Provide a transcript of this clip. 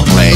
I'll.